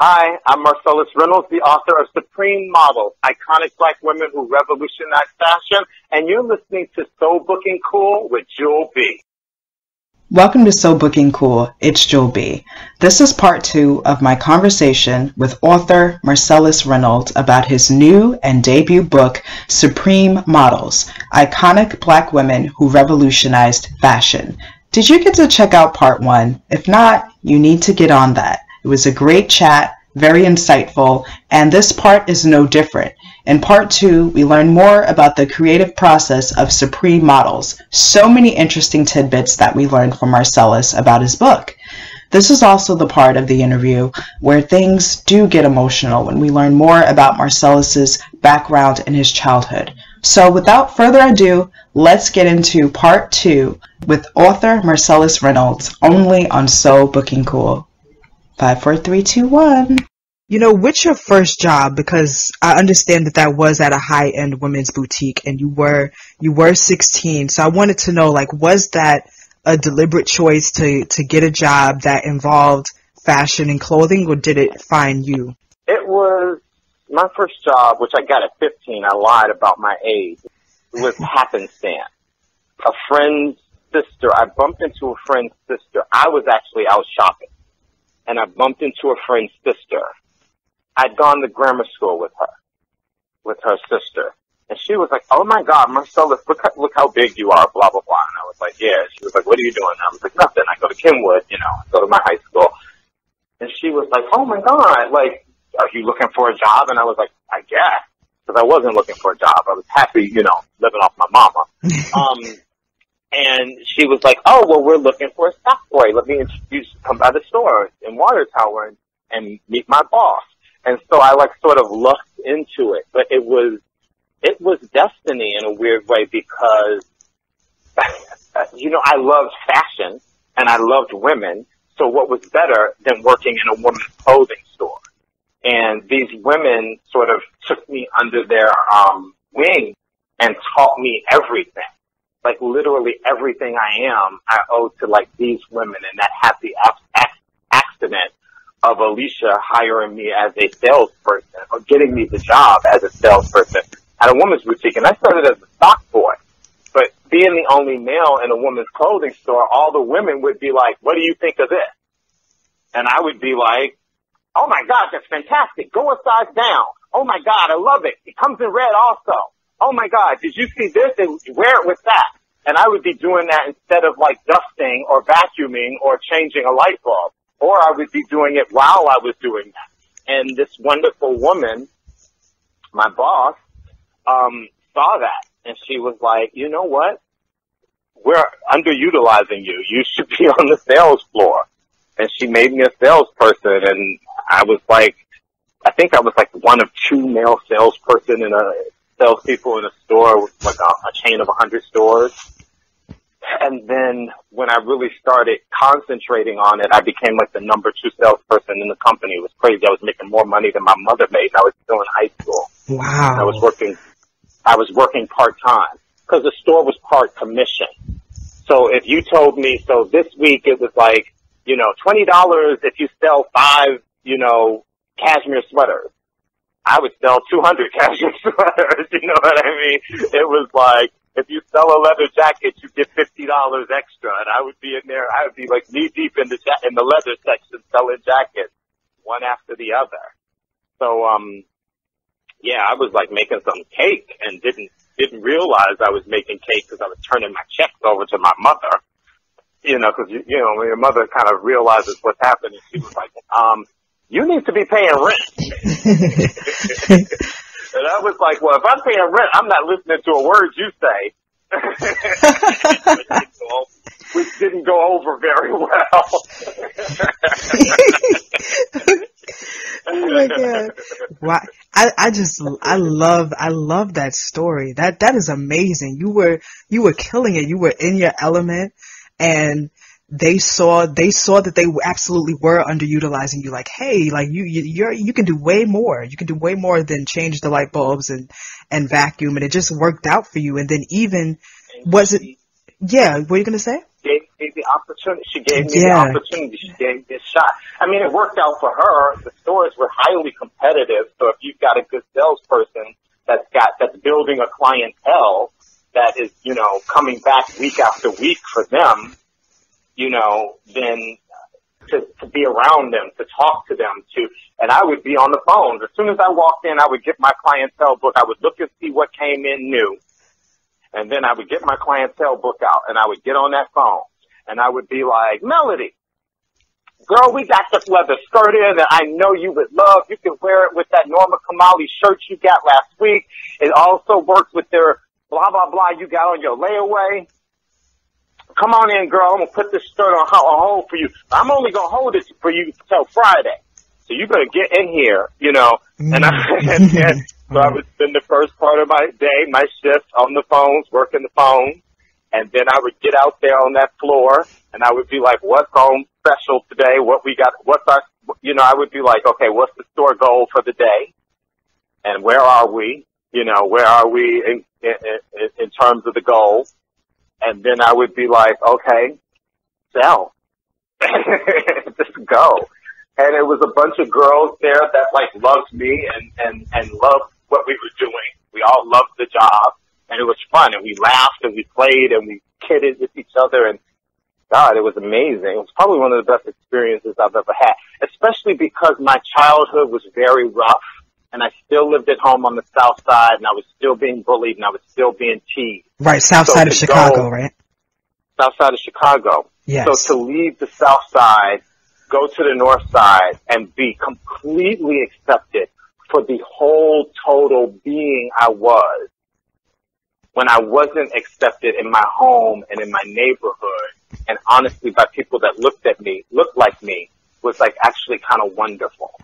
Hi, I'm Marcellas Reynolds, the author of Supreme Models, Iconic Black Women Who Revolutionized Fashion, and you're listening to So Booking Cool with Jewel B. Welcome to So Booking Cool. It's Jewel B. This is part two of my conversation with author Marcellas Reynolds about his new and debut book, Supreme Models, Iconic Black Women Who Revolutionized Fashion. Did you get to check out part one? If not, you need to get on that. It was a great chat, very insightful, and this part is no different. In part two, we learn more about the creative process of Supreme Models. So many interesting tidbits that we learned from Marcellas about his book. This is also the part of the interview where things do get emotional when we learn more about Marcellas's background and his childhood. So without further ado, let's get into part two with author Marcellas Reynolds only on So Booking Cool. Five, four, three, two, one. You know, what's your first job? Because I understand that that was at a high-end women's boutique, and you were you were 16. So I wanted to know, like, was that a deliberate choice to to get a job that involved fashion and clothing, or did it find you? It was my first job, which I got at 15. I lied about my age. It was happenstance. A friend's sister. I bumped into a friend's sister. I was actually out shopping and I bumped into a friend's sister. I'd gone to grammar school with her, with her sister. And she was like, oh my God, Marcellas, look, look how big you are, blah, blah, blah. And I was like, yeah. She was like, what are you doing? I was like, nothing. I go to Kenwood, you know, I go to my high school. And she was like, oh my God, like, are you looking for a job? And I was like, I guess. Because I wasn't looking for a job. I was happy, you know, living off my mama. um, and she was like, "Oh, well, we're looking for a stock boy. Let me introduce. Come by the store in Water Tower and, and meet my boss." And so I like sort of looked into it, but it was it was destiny in a weird way because you know I loved fashion and I loved women. So what was better than working in a woman's clothing store? And these women sort of took me under their um, wing and taught me everything like literally everything I am, I owe to like these women and that happy accident of Alicia hiring me as a salesperson or getting me the job as a salesperson at a woman's boutique. And I started as a stock boy. But being the only male in a woman's clothing store, all the women would be like, what do you think of this? And I would be like, oh my God, that's fantastic. Go a size down. Oh my God, I love it. It comes in red also. Oh my God, did you see this? And wear it with that. And I would be doing that instead of like dusting or vacuuming or changing a light bulb. Or I would be doing it while I was doing that. And this wonderful woman, my boss, um, saw that and she was like, you know what? We're underutilizing you. You should be on the sales floor. And she made me a salesperson and I was like, I think I was like one of two male salesperson in a salespeople in a store, like a, a chain of a hundred stores. And then when I really started concentrating on it, I became like the number two salesperson in the company. It was crazy. I was making more money than my mother made. I was still in high school. Wow. I was working, I was working part time because the store was part commission. So if you told me, so this week it was like, you know, $20 if you sell five, you know, cashmere sweaters. I would sell 200 cashmere sweaters. You know what I mean? It was like, if you sell a leather jacket, you get fifty dollars extra, and I would be in there. I would be like knee deep in the ja- in the leather section selling jackets, one after the other. So, um, yeah, I was like making some cake and didn't didn't realize I was making cake because I was turning my checks over to my mother. You know, because you, you know when your mother kind of realizes what's happening, she was like, um, "You need to be paying rent." And I was like, well, if I'm paying rent, I'm not listening to a word you say. which, didn't go, over very well. oh my god! Wow, I I just I love I love that story. That that is amazing. You were you were killing it. You were in your element, and they saw they saw that they absolutely were underutilizing you like hey like you you you're, you can do way more you can do way more than change the light bulbs and and vacuum and it just worked out for you and then even was it yeah what are you gonna say gave, me the opportunity. She gave me yeah. the opportunity. She gave me a shot. I mean, it worked out for her. The stores were highly competitive. So if you've got a good salesperson that's got, that's building a clientele that is, you know, coming back week after week for them, you know, then to, to be around them, to talk to them, to, and I would be on the phone. As soon as I walked in, I would get my clientele book. I would look and see what came in new. And then I would get my clientele book out and I would get on that phone and I would be like, Melody, girl, we got this leather skirt in that I know you would love. You can wear it with that Norma Kamali shirt you got last week. It also works with their blah, blah, blah you got on your layaway. Come on in, girl. I'm gonna put this skirt on, on hold for you. I'm only gonna hold it for you till Friday. So you better get in here, you know. And I, and, and so I would spend the first part of my day, my shift on the phones, working the phones. And then I would get out there on that floor and I would be like, what's on special today? What we got, what's our, you know, I would be like, okay, what's the store goal for the day? And where are we? You know, where are we in, in, in terms of the goal? And then I would be like, okay, sell. Just go. And it was a bunch of girls there that like loved me and, and, and loved what we were doing. We all loved the job and it was fun and we laughed and we played and we kidded with each other and God, it was amazing. It was probably one of the best experiences I've ever had, especially because my childhood was very rough and I still lived at home on the south side and I was still being bullied and I was still being teased. Right, south so side of Chicago, go, right? South side of Chicago. Yes. So to leave the south side, go to the north side and be completely accepted for the whole total being I was when I wasn't accepted in my home and in my neighborhood and honestly by people that looked at me, looked like me was like actually kind of wonderful.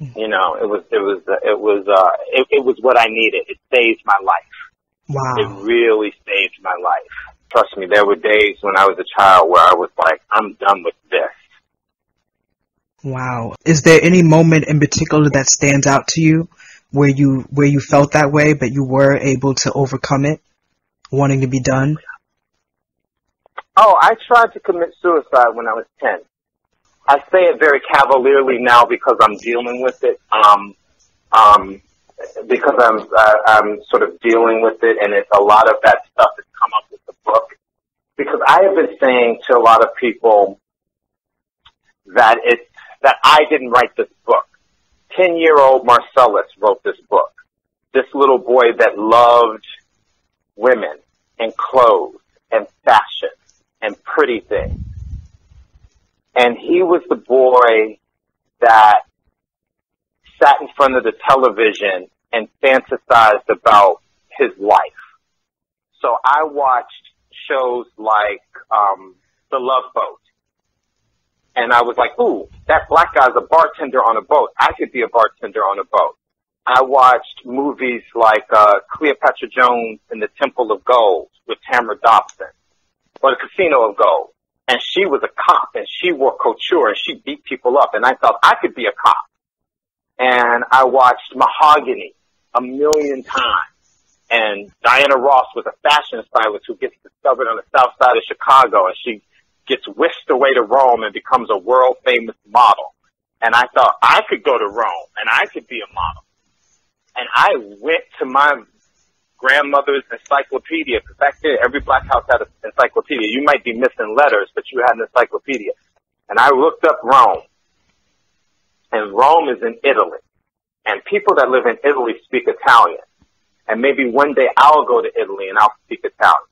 You know, it was, it was, uh, it was, uh, it, it was what I needed. It saved my life. Wow. It really saved my life. Trust me, there were days when I was a child where I was like, I'm done with this. Wow. Is there any moment in particular that stands out to you where you where you felt that way but you were able to overcome it, wanting to be done? Oh, I tried to commit suicide when I was 10. I say it very cavalierly now because I'm dealing with it. Um, um, because I'm uh, I'm sort of dealing with it, and it's a lot of that stuff has come up with the book. Because I have been saying to a lot of people that it's that I didn't write this book. Ten year old Marcellas wrote this book. This little boy that loved women and clothes and fashion and pretty things. And he was the boy that sat in front of the television and fantasized about his life. So I watched shows like um, The Love Boat. And I was like, ooh, that black guy's a bartender on a boat. I could be a bartender on a boat. I watched movies like uh, Cleopatra Jones in the Temple of Gold with Tamara Dobson, or the Casino of Gold and she was a cop and she wore couture and she beat people up and I thought I could be a cop. And I watched Mahogany a million times. And Diana Ross was a fashion stylist who gets discovered on the south side of Chicago and she gets whisked away to Rome and becomes a world famous model. And I thought I could go to Rome and I could be a model. And I went to my grandmother's encyclopedia. Because back then, every black house had an encyclopedia. You might be missing letters, but you had an encyclopedia. And I looked up Rome. And Rome is in Italy. And people that live in Italy speak Italian. And maybe one day I'll go to Italy and I'll speak Italian.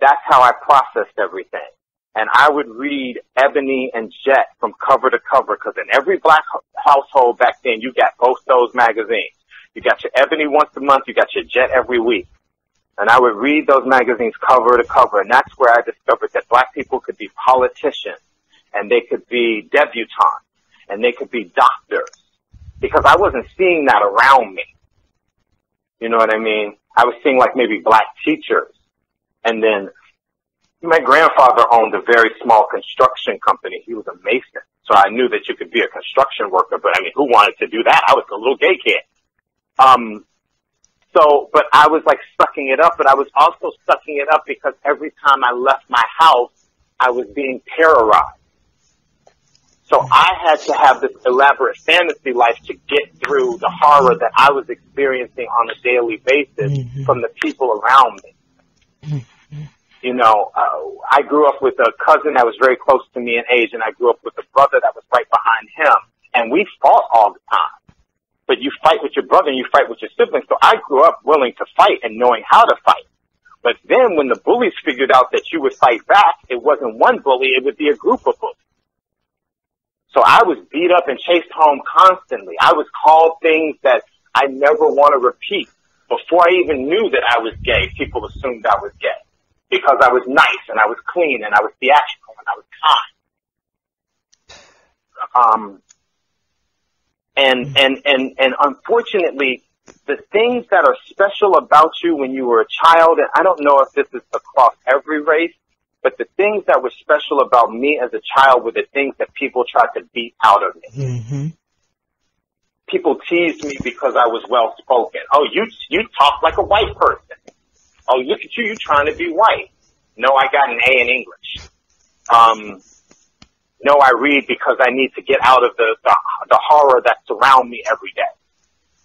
That's how I processed everything. And I would read Ebony and Jet from cover to cover because in every black household back then, you got both those magazines. You got your Ebony once a month. You got your Jet every week. And I would read those magazines cover to cover. And that's where I discovered that black people could be politicians and they could be debutantes and they could be doctors because I wasn't seeing that around me. You know what I mean? I was seeing like maybe black teachers and then my grandfather owned a very small construction company. He was a mason. So I knew that you could be a construction worker, but I mean, who wanted to do that? I was a little gay kid. Um, so, but I was like sucking it up, but I was also sucking it up because every time I left my house, I was being terrorized. So I had to have this elaborate fantasy life to get through the horror that I was experiencing on a daily basis mm-hmm. from the people around me. Mm-hmm. You know, uh, I grew up with a cousin that was very close to me in age, and I grew up with a brother that was right behind him, and we fought all the time. But you fight with your brother and you fight with your siblings. So I grew up willing to fight and knowing how to fight. But then when the bullies figured out that you would fight back, it wasn't one bully, it would be a group of bullies. So I was beat up and chased home constantly. I was called things that I never want to repeat. Before I even knew that I was gay, people assumed I was gay because I was nice and I was clean and I was theatrical and I was kind. Um, and, and, and, and unfortunately, the things that are special about you when you were a child, and I don't know if this is across every race, but the things that were special about me as a child were the things that people tried to beat out of me. Mm-hmm. People teased me because I was well spoken. Oh, you you talk like a white person. Oh, look at you, you trying to be white. No, I got an A in English. Um, no, I read because I need to get out of the, the, the horror that surround me every day.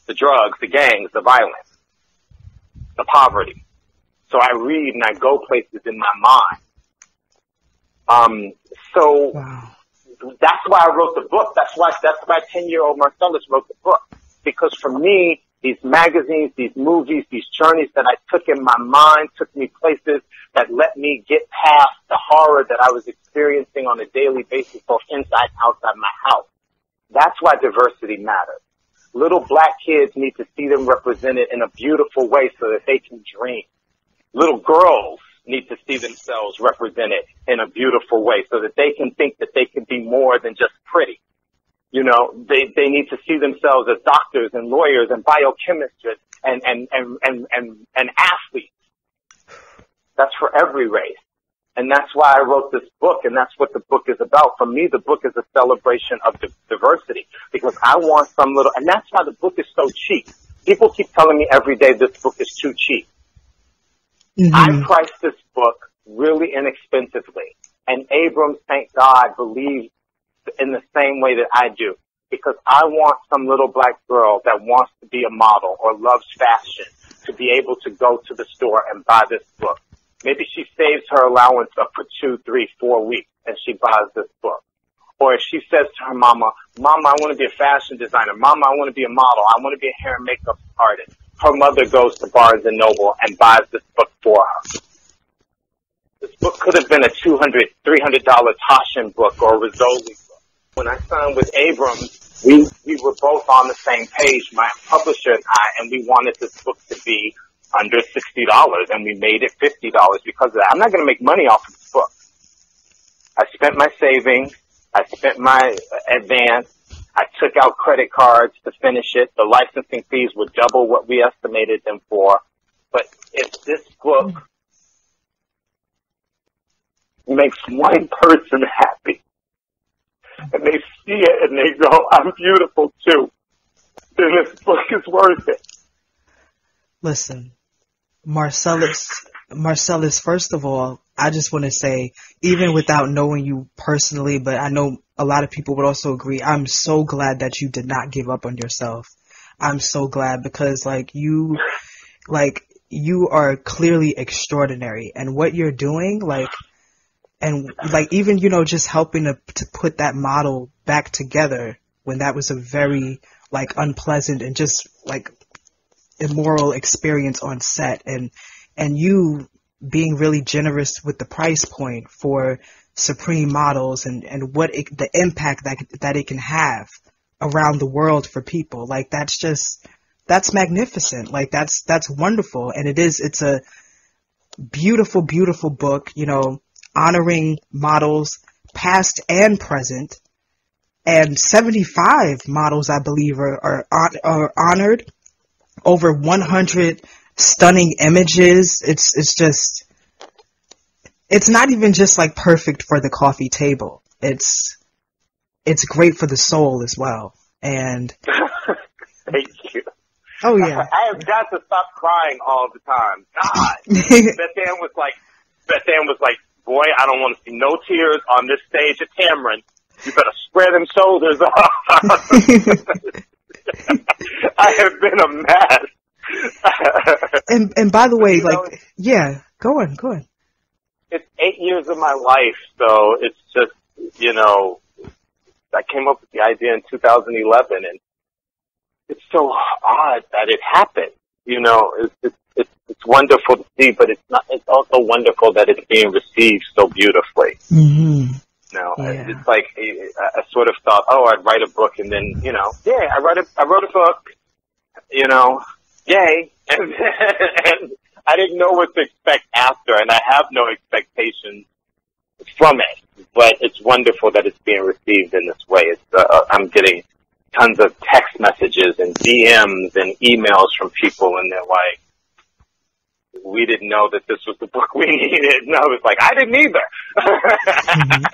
The drugs, the gangs, the violence, the poverty. So I read and I go places in my mind. Um, so wow. that's why I wrote the book. That's why, that's why 10 year old Marcellas wrote the book. Because for me, these magazines, these movies, these journeys that I took in my mind took me places that let me get past the horror that I was experiencing on a daily basis, both inside and outside my house. That's why diversity matters. Little black kids need to see them represented in a beautiful way so that they can dream. Little girls need to see themselves represented in a beautiful way so that they can think that they can be more than just pretty. You know, they, they need to see themselves as doctors and lawyers and biochemists and, and, and, and, and, and athletes. That's for every race. And that's why I wrote this book, and that's what the book is about. For me, the book is a celebration of diversity because I want some little, and that's why the book is so cheap. People keep telling me every day this book is too cheap. Mm-hmm. I priced this book really inexpensively. And Abrams, thank God, believes in the same way that I do. Because I want some little black girl that wants to be a model or loves fashion to be able to go to the store and buy this book. Maybe she saves her allowance up for two, three, four weeks and she buys this book. Or if she says to her mama, Mama, I want to be a fashion designer. Mama, I want to be a model. I want to be a hair and makeup artist her mother goes to Barnes and Noble and buys this book for her. This book could have been a $200, $300 Taschen book or a Rizzoli book. When I signed with Abrams, we, we were both on the same page, my publisher and I, and we wanted this book to be under $60 and we made it $50 because of that. I'm not going to make money off of this book. I spent my savings. I spent my advance. I took out credit cards to finish it. The licensing fees were double what we estimated them for. But if this book makes one person happy, and they see it and they go, I'm beautiful too, then this book is worth it. Listen, Marcellas, Marcellas, first of all, I just want to say, even without knowing you personally, but I know a lot of people would also agree. I'm so glad that you did not give up on yourself. I'm so glad because like you, like you are clearly extraordinary and what you're doing, like, and like even, you know, just helping to, to put that model back together when that was a very like unpleasant and just like immoral experience on set and, and you being really generous with the price point for Supreme models and, and what it, the impact that, that it can have around the world for people. Like that's just, that's magnificent. Like that's, that's wonderful. And it is, it's a beautiful, beautiful book, you know, honoring models past and present. And 75 models, I believe, are, are, are honored. Over 100 stunning images. It's, it's just, it's not even just like perfect for the coffee table. It's it's great for the soul as well. And thank you. Oh yeah. I have got to stop crying all the time. God. Bethann was like Bethann was like, boy, I don't want to see no tears on this stage at Tamron. You better spread them shoulders. I have been a mess. and and by the way, you like know, yeah, go on, go on. It's eight years of my life, so it's just you know, I came up with the idea in 2011, and it's so odd that it happened. You know, it's it's it's, it's wonderful to see, but it's not. It's also wonderful that it's being received so beautifully. Mm-hmm. You know, yeah. it's like I, I sort of thought, oh, I'd write a book, and then you know, yeah, I wrote a I wrote a book. You know, yay, and, and I didn't know what to expect after, and I have no expectations from it. But it's wonderful that it's being received in this way. It's, uh, I'm getting tons of text messages and DMs and emails from people, and they're like, we didn't know that this was the book we needed. And I was like, I didn't either. mm-hmm.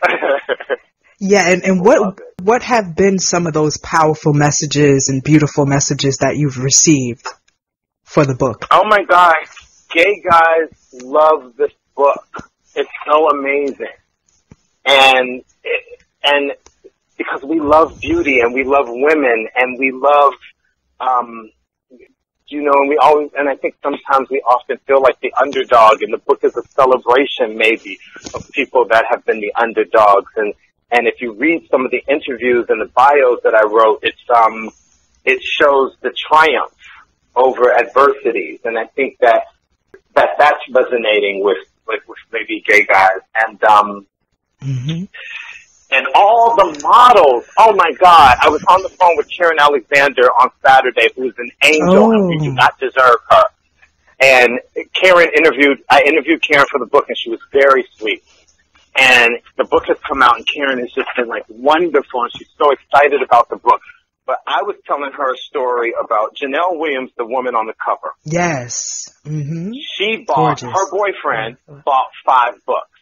yeah, and, and what what have been some of those powerful messages and beautiful messages that you've received for the book? Oh my gosh, gay guys love this book. It's so amazing, and and because we love beauty and we love women and we love um, you know, and we always, and I think sometimes we often feel like the underdog, and the book is a celebration maybe of people that have been the underdogs. And, and if you read some of the interviews and the bios that I wrote, it's, um, it shows the triumph over adversities. And I think that, that that's resonating with, with, with maybe gay guys. And, um, mm-hmm and all the models. Oh my God! I was on the phone with Karen Alexander on Saturday, who's an angel, oh. and we do not deserve her. And Karen interviewed. I interviewed Karen for the book, and she was very sweet. And the book has come out, and Karen has just been like wonderful, and she's so excited about the book. But I was telling her a story about Janelle Williams, the woman on the cover. Yes. Mm-hmm. She bought Gorgeous. her boyfriend bought five books.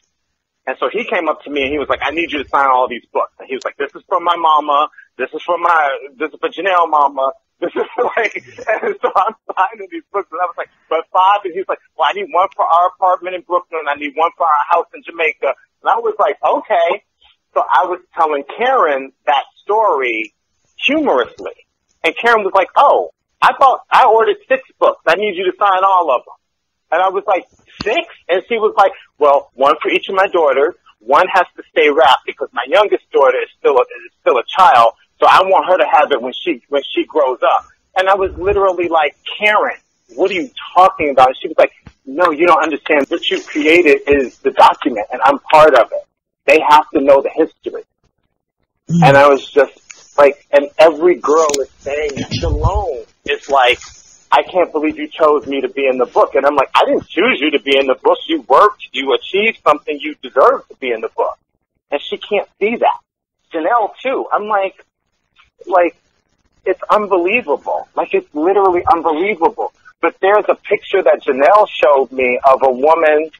And so he came up to me and he was like, I need you to sign all these books. And he was like, this is from my mama. This is from my, this is for Janelle mama. This is like, and so I'm signing these books and I was like, but five, and he's like, well, I need one for our apartment in Brooklyn. I need one for our house in Jamaica. And I was like, okay. So I was telling Karen that story humorously. And Karen was like, oh, I thought I ordered six books. I need you to sign all of them. And I was like, six? And she was like, well, one for each of my daughters. One has to stay wrapped because my youngest daughter is still a, is still a child. So I want her to have it when she, when she grows up. And I was literally like, Karen, what are you talking about? And she was like, no, you don't understand. What you created is the document and I'm part of it. They have to know the history. Mm. And I was just like, and every girl is saying, Shalom. It's like, I can't believe you chose me to be in the book. And I'm like, I didn't choose you to be in the book. You worked, you achieved something, you deserve to be in the book. And she can't see that. Janelle too. I'm like, like, it's unbelievable. Like it's literally unbelievable. But there's a picture that Janelle showed me of a woman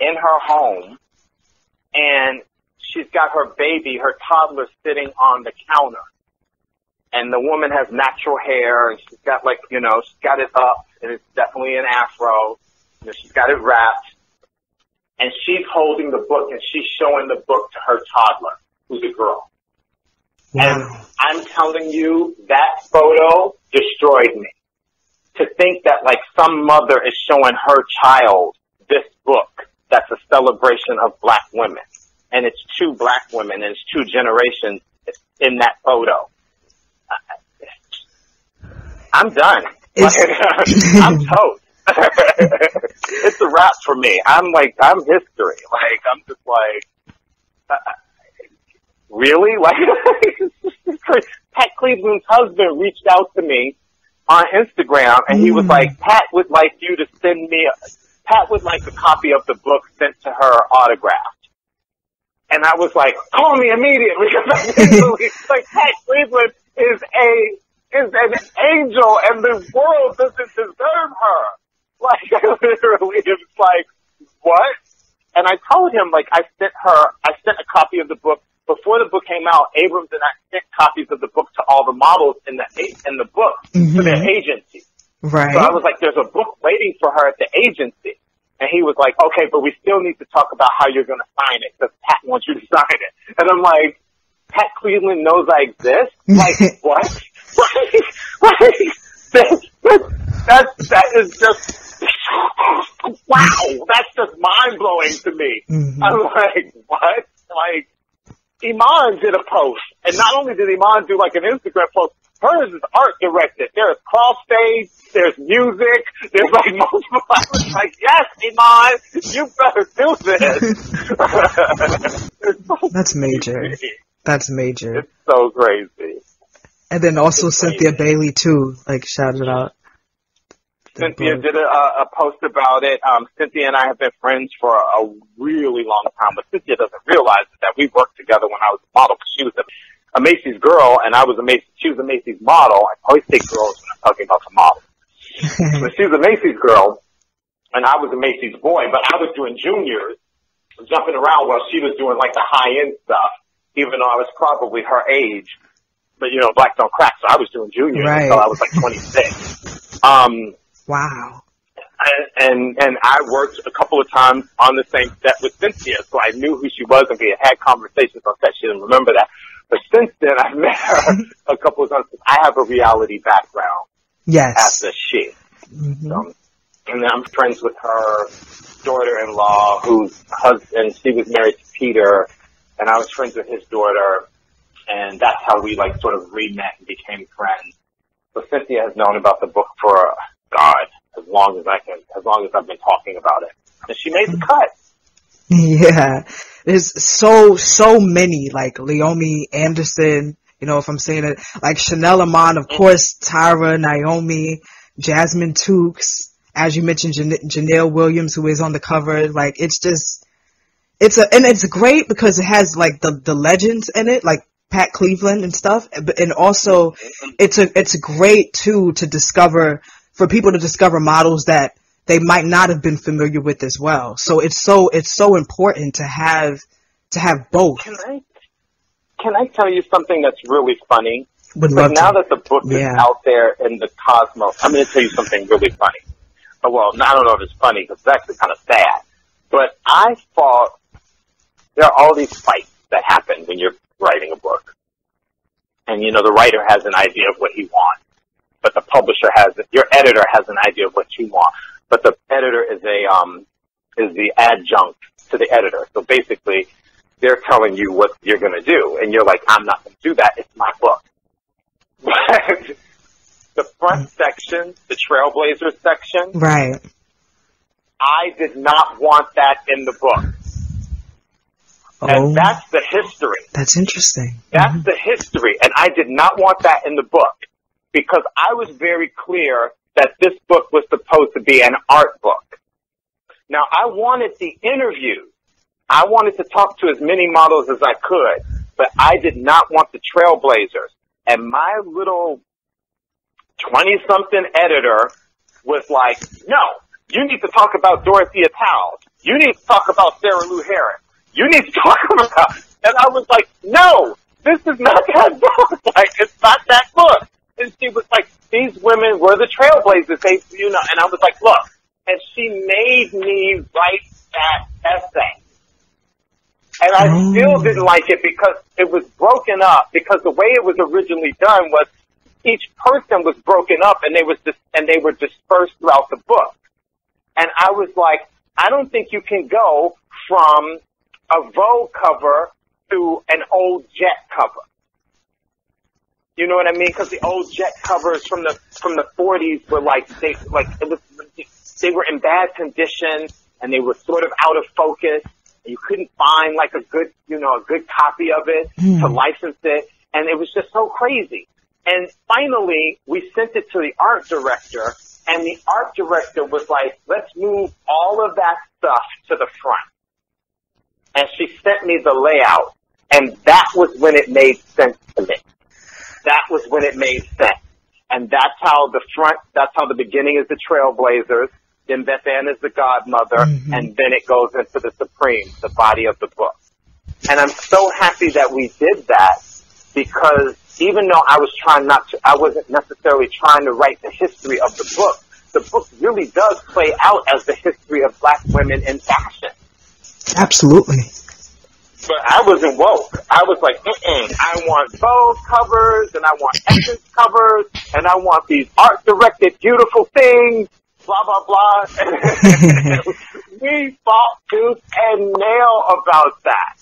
in her home and she's got her baby, her toddler sitting on the counter and the woman has natural hair and she's got like, you know, she's got it up and it's definitely an afro. You know, she's got it wrapped and she's holding the book and she's showing the book to her toddler, who's a girl. Wow. And I'm telling you, that photo destroyed me. To think that like some mother is showing her child this book that's a celebration of black women. And it's two black women and it's two generations in that photo. I'm done. I'm toast. it's a wrap for me. I'm like, I'm history. Like, I'm just like, uh, really? Like, Pat Cleveland's husband reached out to me on Instagram and he was mm. like, Pat would like you to send me, a, Pat would like a copy of the book sent to her autographed. And I was like, call me immediately like Pat Cleveland is a is an angel and the world doesn't deserve her. Like, I literally was like, what? And I told him, like, I sent her, I sent a copy of the book before the book came out. Abrams and I sent copies of the book to all the models in the in the book mm-hmm. to their agency. Right. So I was like, there's a book waiting for her at the agency. And he was like, okay, but we still need to talk about how you're going to sign it because Pat wants you to sign it. And I'm like, Pat Cleveland knows I exist? Like, what? like, like, that, that, that is just, wow, that's just mind blowing to me. Mm-hmm. I'm like, what? Like, Iman did a post, and not only did Iman do like an Instagram post, hers is art directed. There's crossfade, there's music, there's like multiple. I was like, yes, Iman, you better do this. That's major. That's major. It's so crazy. And then also it's Cynthia crazy. Bailey too, like shout it out. Cynthia did a, a post about it. Um, Cynthia and I have been friends for a really long time, but Cynthia doesn't realize that we worked together when I was a model. She was a, a Macy's girl, and I was a Macy's. She was a Macy's model. I always say girls when I'm talking about the model. but she was a Macy's girl, and I was a Macy's boy. But I was doing juniors, jumping around while she was doing like the high end stuff, even though I was probably her age. But you know, black don't crack, so I was doing juniors right. until I was like 26. Um, Wow. And, and and I worked a couple of times on the same set with Cynthia, so I knew who she was, and we had had conversations on set. She didn't remember that, but since then I've met her a couple of times. I have a reality background. Yes. As does she. Mm-hmm. So, and I'm friends with her daughter-in-law, whose husband she was married to Peter, and I was friends with his daughter, and that's how we like sort of re-met and became friends. So Cynthia has known about the book for God, as long as I can, as long as I've been talking about it. And she made the cut. Yeah. There's so, so many, like Leomie Anderson, you know, if I'm saying it, like Chanel Iman, of course, Tyra, Naomi, Jasmine Tookes, as you mentioned, Jan- Janelle Williams, who is on the cover. Like, it's just, it's a, and it's great because it has like the, the legends in it, like Pat Cleveland and stuff. And also, it's a, it's great too to discover for people to discover models that they might not have been familiar with as well. So it's so it's so important to have to have both. Can I can I tell you something that's really funny? Would love now to. that the book yeah. is out there in the cosmos, I'm going to tell you something really funny. Oh, well, I don't know if it's funny because it's actually kind of sad. But I thought there are all these fights that happen when you're writing a book. And, you know, the writer has an idea of what he wants but the publisher has your editor has an idea of what you want, but the editor is a um is the adjunct to the editor. So basically, they're telling you what you're going to do, and you're like, I'm not going to do that. It's my book. the front section, the Trailblazers section, right? I did not want that in the book. Oh, and that's the history. That's interesting. That's mm-hmm. the history. And I did not want that in the book because I was very clear that this book was supposed to be an art book. Now I wanted the interviews. I wanted to talk to as many models as I could, but I did not want the trailblazers. And my little 20 something editor was like, no, you need to talk about Dorothea Towles. You need to talk about Sara Lou Harris. You need to talk about, and I was like, no, this is not that book. Like, it's not that book and she was like, these women were the trailblazers. They, you know, and I was like, look, and she made me write that essay. And I oh. still didn't like it because it was broken up because the way it was originally done was each person was broken up and they was dis- and they were dispersed throughout the book. And I was like, I don't think you can go from a Vogue cover to an old Jet cover. You know what I mean? Because the old jet covers from the from the 40s were like they like it was they were in bad condition and they were sort of out of focus. And you couldn't find like a good you know a good copy of it mm. to license it, and it was just so crazy. And finally, we sent it to the art director, and the art director was like, "Let's move all of that stuff to the front." And she sent me the layout, and that was when it made sense to me that was when it made sense. And that's how the front, that's how the beginning is the Trailblazers, then Bethann is the godmother, mm-hmm. and then it goes into the Supreme, the body of the book. And I'm so happy that we did that because even though I was trying not to, I wasn't necessarily trying to write the history of the book, the book really does play out as the history of black women in fashion. Absolutely. But I wasn't woke. I was like, Mm-mm, I want Vogue covers, and I want Essence covers, and I want these art-directed, beautiful things, blah, blah, blah. we fought tooth and nail about that.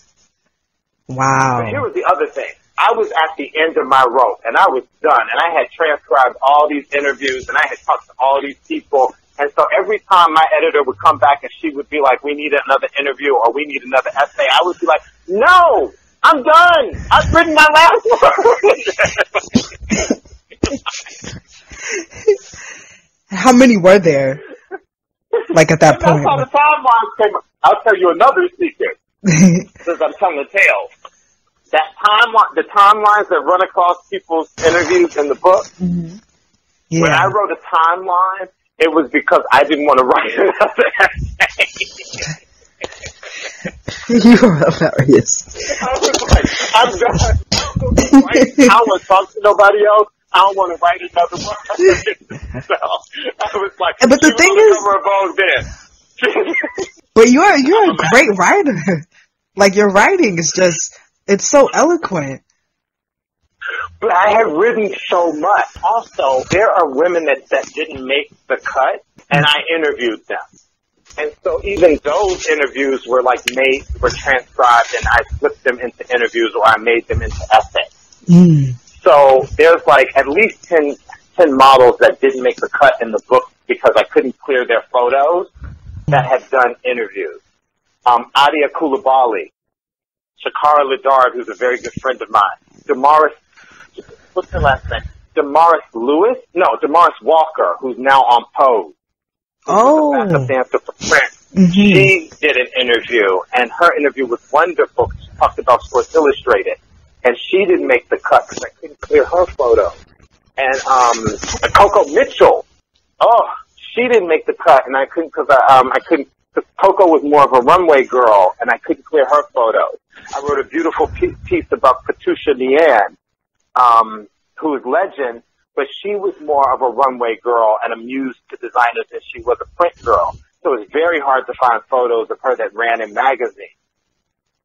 Wow. But here was the other thing. I was at the end of my rope and I was done and I had transcribed all these interviews and I had talked to all these people. And so every time my editor would come back and she would be like, we need another interview or we need another essay, I would be like, no, I'm done. I've written my last one. How many were there? Like at that point. That's how the came. I'll tell you another secret. Since I'm telling the tale that timeline, the timelines that run across people's interviews in the book. Mm-hmm. Yeah. When I wrote a timeline, it was because I didn't want to write another essay. you are hilarious. I was like, I'm done. I don't want to talk to nobody else. I don't want to write another one. so I was like, but the thing is, but you're you're a great writer. Like your writing is just it's so eloquent. But I have written so much. Also, there are women that, that didn't make the cut, and I interviewed them. And so even those interviews were like made, were transcribed, and I flipped them into interviews or I made them into essays. Mm. So there's like at least 10, 10 models that didn't make the cut in the book because I couldn't clear their photos that had done interviews. Um, Adia Coulibaly, Shakara Ledard, who's a very good friend of mine. Damaris, what's her last name? Damaris Lewis? No, Damaris Walker, who's now on Pose. Oh. Backup dancer for Prince. Mm-hmm. She did an interview, and her interview was wonderful. She talked about Sports Illustrated, and she didn't make the cut because I couldn't clear her photo. And um, Coco Mitchell, oh, she didn't make the cut, and I couldn't because I, um, I couldn't. Cause Coco was more of a runway girl, and I couldn't clear her photo. I wrote a beautiful piece about Katoucha Niane, um, who is legend, but she was more of a runway girl and a muse to designers than she was a print girl. So it was very hard to find photos of her that ran in magazines.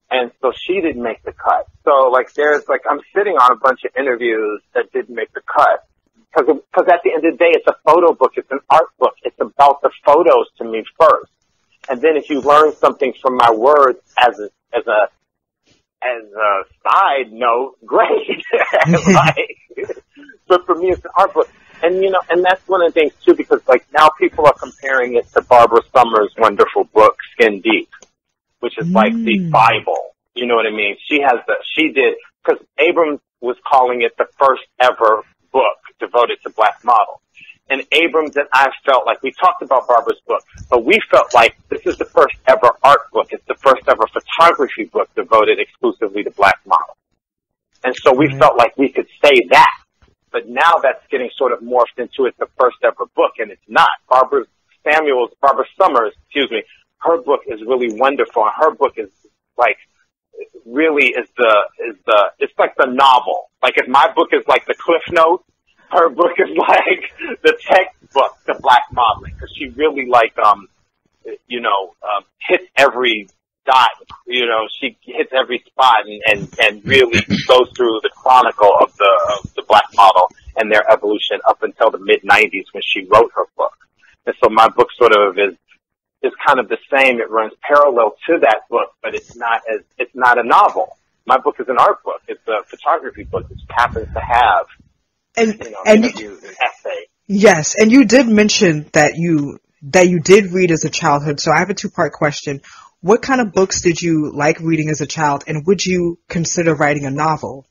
And so she didn't make the cut. So like there's like, I'm sitting on a bunch of interviews that didn't make the cut. Cause, cause at the end of the day, it's a photo book. It's an art book. It's about the photos to me first. And then if you learn something from my words as a, as a as a side note, great. like, but for me, it's an art book. And you know, and that's one of the things too, because like now people are comparing it to Barbara Summers' wonderful book, Skin Deep, which is mm. like the mm. Bible. You know what I mean? She has the, she did, because Abrams was calling it the first ever book devoted to black models and Abrams and I felt like we talked about Barbara's book, but we felt like this is the first ever art book. It's the first ever photography book devoted exclusively to black models. And so we mm-hmm. felt like we could say that. But now that's getting sort of morphed into it's the first ever book and it's not. Barbara Samuels, Barbara Summers, excuse me, her book is really wonderful and her book is like really is the is the it's like the novel. Like if my book is like the cliff notes, her book is like the textbook to black modeling because she really like um you know um, hits every dot you know she hits every spot and and, and really goes through the chronicle of the of the black model and their evolution up until the mid 90s when she wrote her book. And so my book sort of is is kind of the same. It runs parallel to that book but it's not as it's not a novel. My book is an art book. It's a photography book. Which happens to have and you know, and you, essay. yes, and you did mention that you that you did read as a childhood. So I have a two part question. What kind of books did you like reading as a child, and would you consider writing a novel?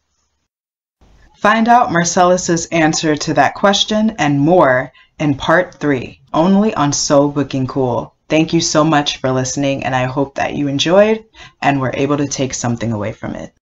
Find out Marcellas's answer to that question and more in part three, only on So Booking Cool. Thank you so much for listening, and I hope that you enjoyed and were able to take something away from it.